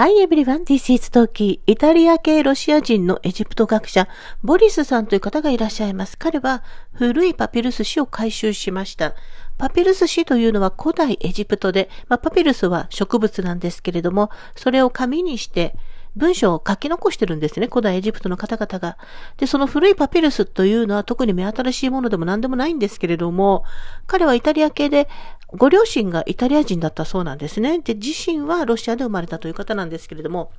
Hi everyone, this is Toki. イタリア系ロシア人のエジプト学者、ボリスさんという方がいらっしゃいます。彼は古いパピルス紙を回収しました。パピルス紙というのは古代エジプトで、まあ、パピルスは植物なんですけれども、それを紙にして、文章を書き残してるんですね。古代エジプトの方々が。で、その古いパピルスというのは特に目新しいものでも何でもないんですけれども、彼はイタリア系で、ご両親がイタリア人だったそうなんですね。で、自身はロシアで生まれたという方なんですけれども、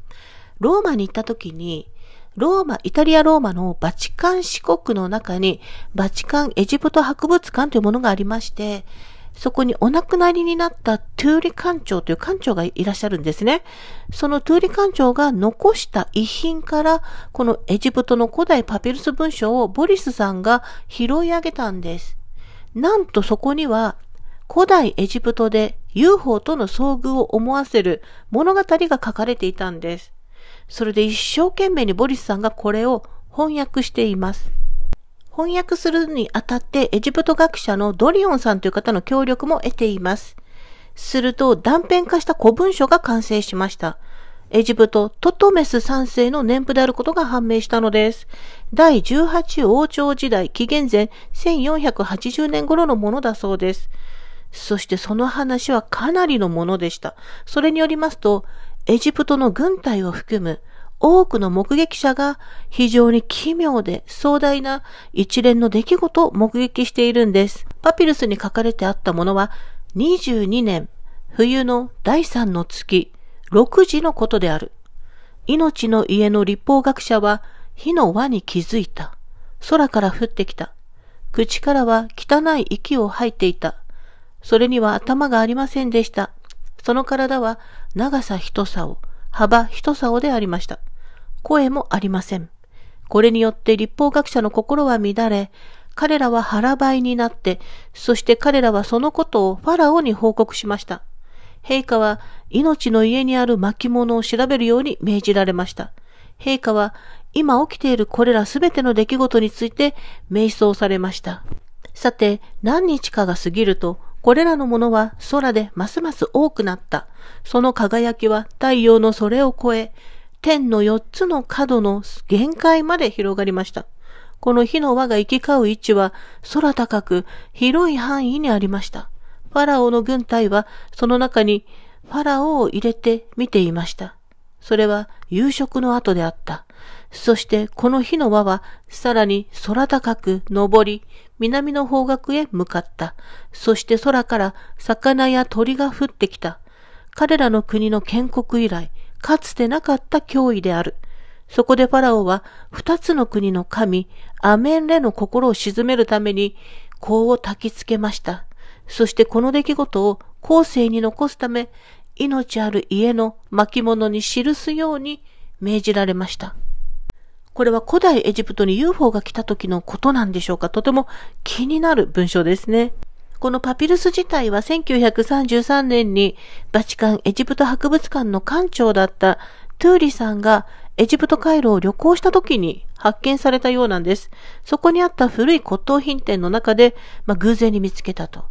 ローマに行った時に、ローマ、イタリア・ローマのバチカン市国の中に、バチカンエジプト博物館というものがありまして、そこにお亡くなりになったトゥーリ館長という館長がいらっしゃるんですね。そのトゥーリ館長が残した遺品から、このエジプトの古代パピルス文書をボリスさんが拾い上げたんです。なんとそこには、古代エジプトで UFO との遭遇を思わせる物語が書かれていたんです。それで一生懸命にボリスさんがこれを翻訳しています。翻訳するにあたってエジプト学者のドリオンさんという方の協力も得ています。すると断片化した古文書が完成しました。エジプトトトメス3世の年譜であることが判明したのです。第18王朝時代、紀元前1480年頃のものだそうです。そしてその話はかなりのものでした。それによりますと、エジプトの軍隊を含む多くの目撃者が非常に奇妙で壮大な一連の出来事を目撃しているんです。パピルスに書かれてあったものは22年冬の第3の月6時のことである。命の家の立法学者は火の輪に気づいた。空から降ってきた。口からは汚い息を吐いていた。それには頭がありませんでした。その体は長さ一竿、幅一竿でありました。声もありません。これによって立法学者の心は乱れ、彼らは腹ばいになって、そして彼らはそのことをファラオに報告しました。陛下は命の家にある巻物を調べるように命じられました。陛下は今起きているこれらすべての出来事について瞑想されました。さて、何日かが過ぎると、これらのものは空でますます多くなった。その輝きは太陽のそれを超え、天の四つの角の限界まで広がりました。この火の輪が行き交う位置は空高く広い範囲にありました。ファラオの軍隊はその中にファラオを入れて見ていました。それは夕食の後であった。そしてこの火の輪はさらに空高く登り、南の方角へ向かった。そして空から魚や鳥が降ってきた。彼らの国の建国以来、かつてなかった脅威である。そこでファラオは二つの国の神、アメンレの心を鎮めるために、香を焚きつけました。そしてこの出来事を後世に残すため、命ある家の巻物に記すように命じられました。これは古代エジプトに UFO が来た時のことなんでしょうか？とても気になる文章ですね。このパピルス自体は1933年にバチカンエジプト博物館の館長だったトゥーリさんがエジプト回廊を旅行した時に発見されたようなんです。そこにあった古い骨董品店の中で、まあ、偶然に見つけたと。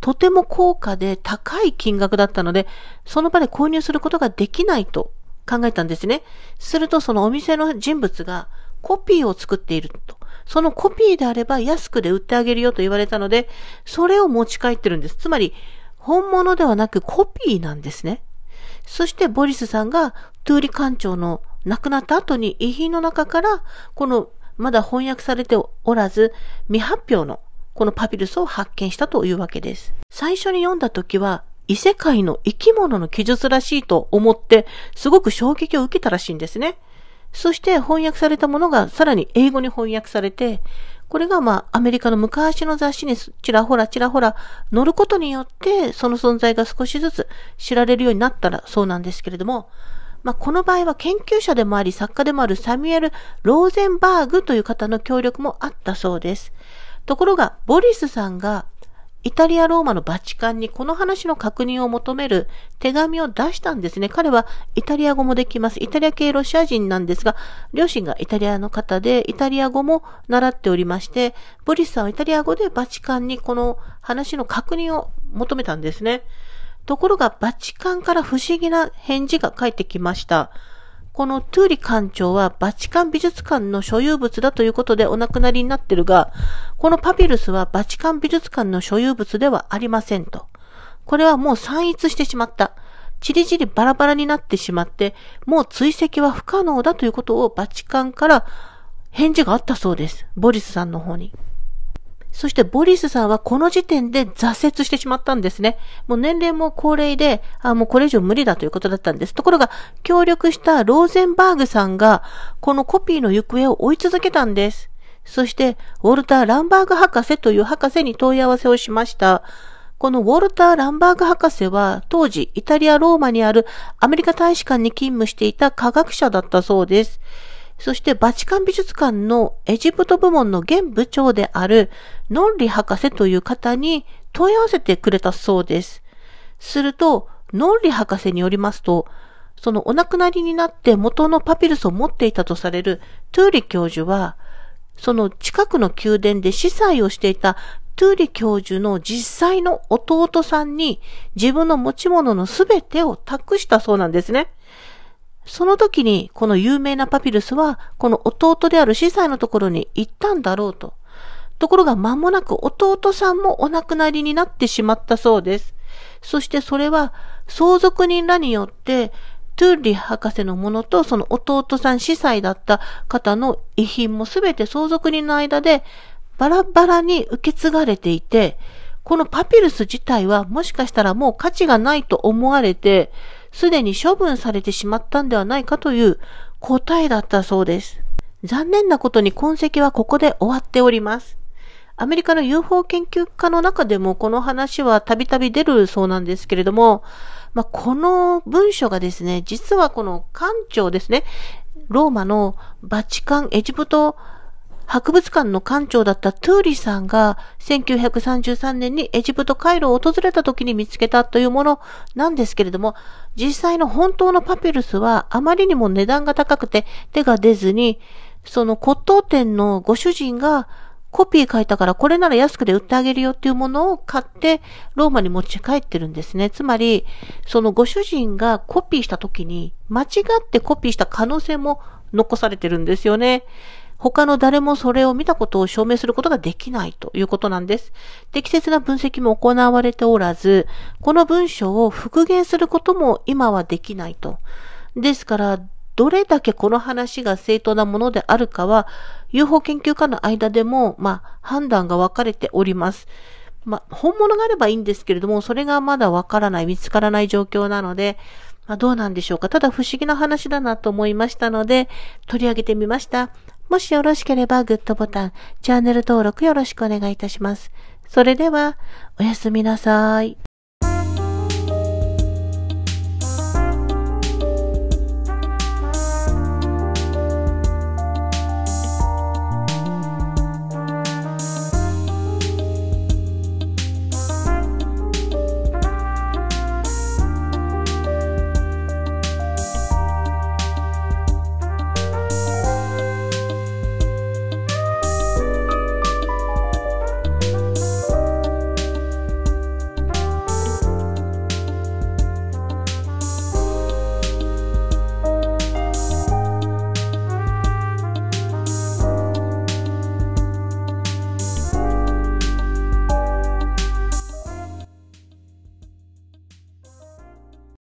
とても高価で高い金額だったので、その場で購入することができないと考えたんですね。するとそのお店の人物がコピーを作っていると。そのコピーであれば安くで売ってあげるよと言われたので、それを持ち帰ってるんです。つまり、本物ではなくコピーなんですね。そしてボリスさんがトゥーリ館長の亡くなった後に遺品の中から、このまだ翻訳されておらず、未発表のこのパピルスを発見したというわけです。最初に読んだ時は、異世界の生き物の記述らしいと思って、すごく衝撃を受けたらしいんですね。そして翻訳されたものがさらに英語に翻訳されて、これがまあアメリカの昔の雑誌にちらほらちらほら載ることによってその存在が少しずつ知られるようになったらそうなんですけれども、まあこの場合は研究者でもあり作家でもあるサミュエル・ローゼンバーグという方の協力もあったそうです。ところが、ボリスさんがイタリア・ローマのバチカンにこの話の確認を求める手紙を出したんですね。彼はイタリア語もできます。イタリア系ロシア人なんですが、両親がイタリアの方で、イタリア語も習っておりまして、ボリスさんはイタリア語でバチカンにこの話の確認を求めたんですね。ところがバチカンから不思議な返事が返ってきました。このトゥーリ館長はバチカン美術館の所有物だということでお亡くなりになってるが、このパピルスはバチカン美術館の所有物ではありませんと。これはもう散逸してしまった。ちりじりバラバラになってしまって、もう追跡は不可能だということをバチカンから返事があったそうです。ボリスさんの方に。そしてボリスさんはこの時点で挫折してしまったんですね。もう年齢も高齢で、あもうこれ以上無理だということだったんです。ところが、協力したローゼンバーグさんが、このコピーの行方を追い続けたんです。そして、ウォルター・ランバーグ博士という博士に問い合わせをしました。このウォルター・ランバーグ博士は当時イタリア・ローマにあるアメリカ大使館に勤務していた科学者だったそうです。そしてバチカン美術館のエジプト部門の現部長であるノンリ博士という方に問い合わせてくれたそうです。すると、ノンリ博士によりますと、そのお亡くなりになって元のパピルスを持っていたとされるトゥーリ教授は、その近くの宮殿で司祭をしていたトゥーリ教授の実際の弟さんに自分の持ち物のすべてを託したそうなんですね。その時にこの有名なパピルスはこの弟である司祭のところに行ったんだろうと。ところが間もなく弟さんもお亡くなりになってしまったそうです。そしてそれは相続人らによってトゥーリ博士のものとその弟さん司祭だった方の遺品もすべて相続人の間でバラバラに受け継がれていて、このパピルス自体はもしかしたらもう価値がないと思われて、すでに処分されてしまったんではないかという答えだったそうです。残念なことに痕跡はここで終わっております。アメリカの UFO 研究家の中でもこの話はたびたび出るそうなんですけれども、まあ、この文書がですね、実はこの館長ですね、ローマのバチカン、エジプト博物館の館長だったトゥーリさんが1933年にエジプトカイロを訪れた時に見つけたというものなんですけれども、実際の本当のパピルスはあまりにも値段が高くて手が出ずに、その骨董店のご主人がコピー書いたからこれなら安くで売ってあげるよっていうものを買ってローマに持ち帰ってるんですね。つまり、そのご主人がコピーした時に間違ってコピーした可能性も残されてるんですよね。他の誰もそれを見たことを証明することができないということなんです。適切な分析も行われておらず、この文章を復元することも今はできないと。ですから、どれだけこの話が正当なものであるかは、UFO 研究家の間でも、まあ、判断が分かれております。まあ、本物があればいいんですけれども、それがまだ分からない、見つからない状況なので、まあ、どうなんでしょうか。ただ不思議な話だなと思いましたので、取り上げてみました。もしよろしければグッドボタン、チャンネル登録よろしくお願いいたします。それでは、おやすみなさい。